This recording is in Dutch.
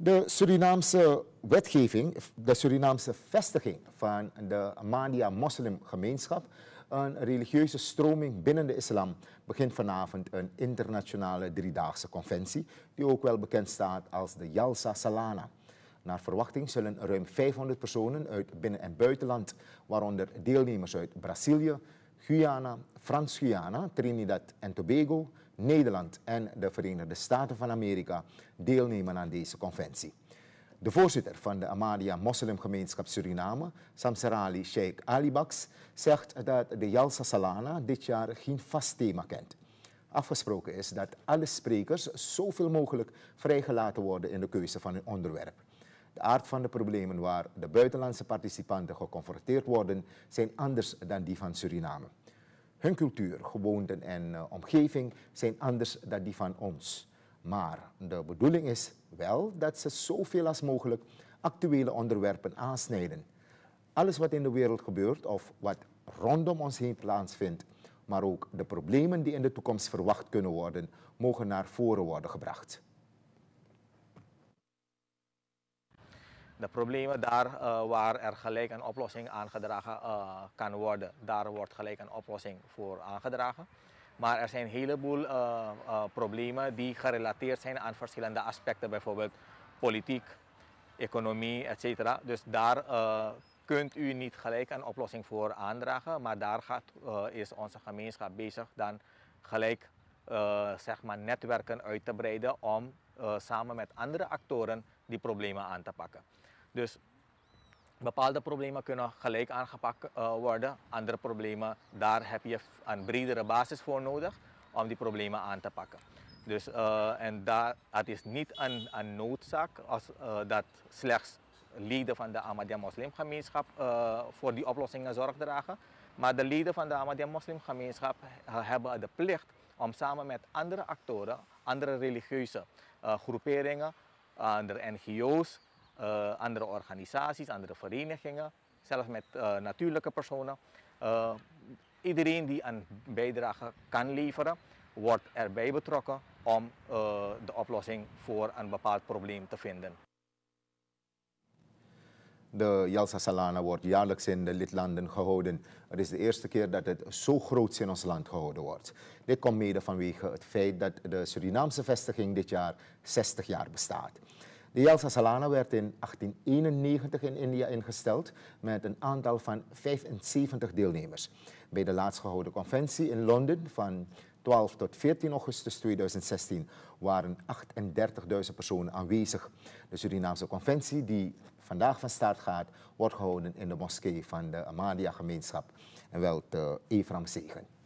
De Surinaamse wetgeving, de Surinaamse vestiging van de Ahmadiyya moslimgemeenschap, een religieuze stroming binnen de islam, begint vanavond een internationale driedaagse conventie, die ook wel bekend staat als de Jalsa Salana. Naar verwachting zullen ruim 500 personen uit binnen- en buitenland, waaronder deelnemers uit Brazilië, Guyana, Frans-Guyana, Trinidad en Tobago, Nederland en de Verenigde Staten van Amerika deelnemen aan deze conventie. De voorzitter van de Ahmadiyya Moslimgemeenschap Suriname, Samsarali Sheikh Alibaks, zegt dat de Jalsa Salana dit jaar geen vast thema kent. Afgesproken is dat alle sprekers zoveel mogelijk vrijgelaten worden in de keuze van hun onderwerp. De aard van de problemen waar de buitenlandse participanten geconfronteerd worden zijn anders dan die van Suriname. Hun cultuur, gewoonten en uh, omgeving zijn anders dan die van ons. Maar de bedoeling is wel dat ze zoveel als mogelijk actuele onderwerpen aansnijden. Alles wat in de wereld gebeurt of wat rondom ons heen plaatsvindt, maar ook de problemen die in de toekomst verwacht kunnen worden, mogen naar voren worden gebracht. De problemen daar uh, waar er gelijk een oplossing aangedragen uh, kan worden, daar wordt gelijk een oplossing voor aangedragen. Maar er zijn een heleboel uh, problemen die gerelateerd zijn aan verschillende aspecten, bijvoorbeeld politiek, economie, etc. Dus daar kunt u niet gelijk een oplossing voor aandragen, maar daar gaat, is onze gemeenschap bezig dan gelijk zeg maar netwerken uit te breiden om samen met andere actoren die problemen aan te pakken. Dus bepaalde problemen kunnen gelijk aangepakt uh, worden. Andere problemen, daar heb je een bredere basis voor nodig om die problemen aan te pakken. Dus, uh, en daar, het is niet een, een noodzaak als, uh, dat slechts leden van de Ahmadiyya moslimgemeenschap voor die oplossingen zorg dragen. Maar de leden van de Ahmadiyya moslimgemeenschap hebben de plicht om samen met andere actoren, andere religieuze groeperingen, andere NGO's, uh, andere organisaties, andere verenigingen, zelfs met uh, natuurlijke personen. Uh, iedereen die een bijdrage kan leveren, wordt erbij betrokken om de oplossing voor een bepaald probleem te vinden. De Jalsa Salana wordt jaarlijks in de lidlanden gehouden. Het is de eerste keer dat het zo groot in ons land gehouden wordt. Dit komt mede vanwege het feit dat de Surinaamse vestiging dit jaar 60 jaar bestaat. De Jalsa Salana werd in 1891 in India ingesteld met een aantal van 75 deelnemers. Bij de laatst gehouden conventie in Londen van 12 tot 14 augustus 2016 waren 38.000 personen aanwezig. De Surinaamse conventie die vandaag van start gaat, wordt gehouden in de moskee van de Ahmadiyya gemeenschap en wel te Evram Zegen.